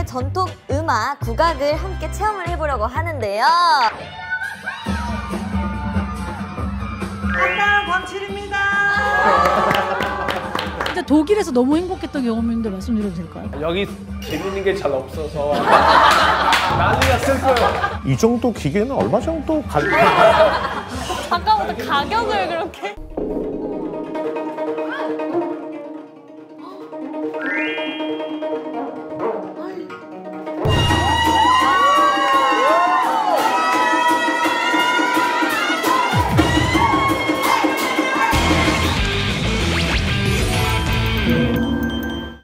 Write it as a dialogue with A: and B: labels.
A: 독일의 전통 음악 국악을 함께 체험을 해보려고 하는데요.
B: 한강 광칠입니다.
C: 진짜 독일에서 너무 행복했던 경험인데 말씀드려도 될까요?
D: 여기 재밌는 게 잘 없어서 난리가 쓸 거예요.
E: 이 정도 기계는 얼마 정도 가격?
A: 아까부터 가격을 그렇게. Música